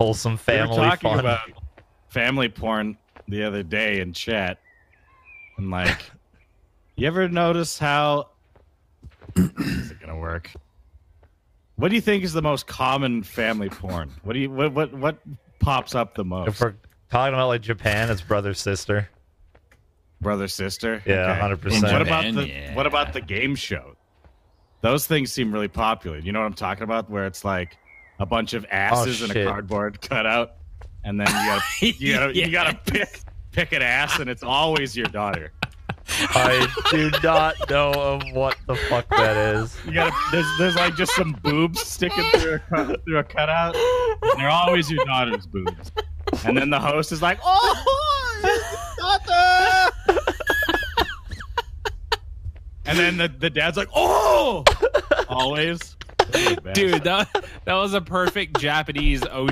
Wholesome We were family talking fun. about family porn the other day in chat, and like, you ever notice how? is it gonna work? What do you think is the most common family porn? What do you what what what pops up the most? if we're talking about like Japan, it's brother sister. Brother sister. Yeah, Okay. 100%. What about the yeah. what about the game show? Those things seem really popular. You know what I'm talking about? Where it's like a bunch of oh, asses in a shit. cardboard cutout, and then you gotta you gotta you gotta pick pick an ass, and it's always your daughter. I do not know of what the fuck that is. You gotta there's there's like just some boobs sticking through a cut- through a cutout. And they're always your daughter's boobs. And then the host is like, "Oh, daughter!" and then the, the dad's like, "Oh!" Always, Dude, that, that was a perfect Japanese oh